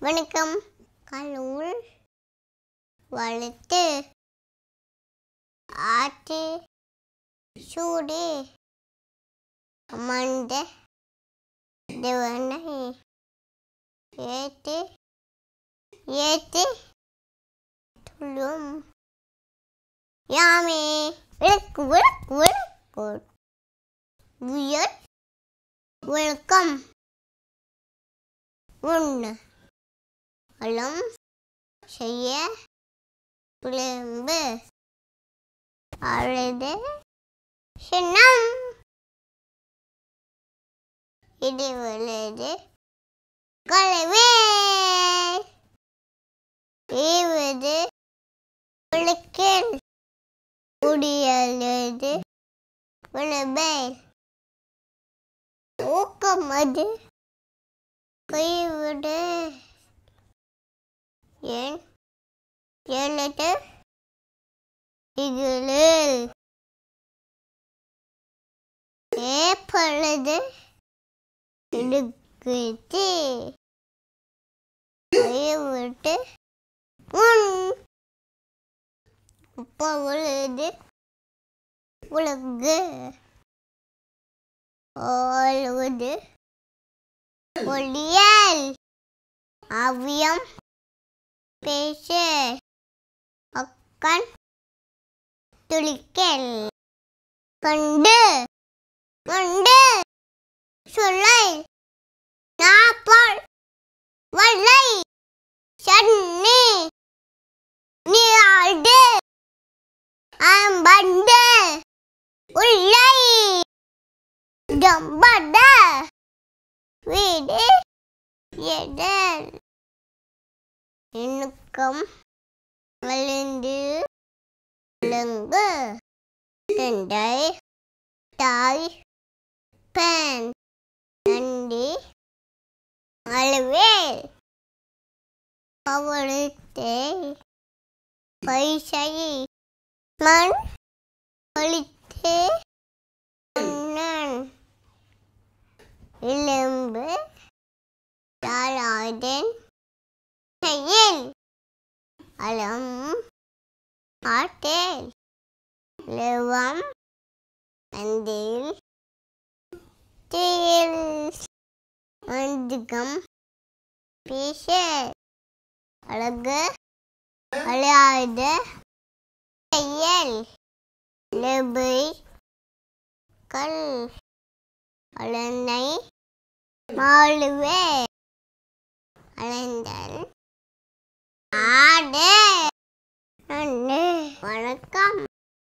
வணக்கம். கலூர் வளர்த்து ஆற்று சூடு அமர்ந்த தேவனை ஏற்று ஏற்று துள்ளும். யாமே விளக்கு விளக்கு விளக்கு. உயர் வெல்கம் ஒன்று. அலம் செய்ய விளிம்பு. அழுது சின்னம். இடி விழுது கலவே ஈவது விளக்கில் குடியழுது விளம்பே. ஊக்கம் அது என் ஏழட்டு இதில் ஏப்பொழுது இடுக்குத்தி விட்டு உன் அப்பா உழுது உலகு ஓழுவது ஒளியல். அவ்வியம். பேசு. அக்கன் துளிக்கல். கண்டு. கண்டு. சொல்லை. நாப்பால். வல்லை. சன்னி. நீ ஆடு அம்பண்டு. உள்ளை. ஜம்பட. வீடு. எதல் இணுக்கம் வளைந்து விழுங்கு தண்டை தாய் பெண். நண்டி அழுவேல் கவலத்தை பைசை மண் கழித்து அண்ணன் எலும்பு தாராதன் அலம் ஆட்டேல் லெவம். அந்தில் தேல் மந்துகம் பேச அழகு. அழாத செயல் லெபை கல். அலனை மாளுவே அலைந்தல்.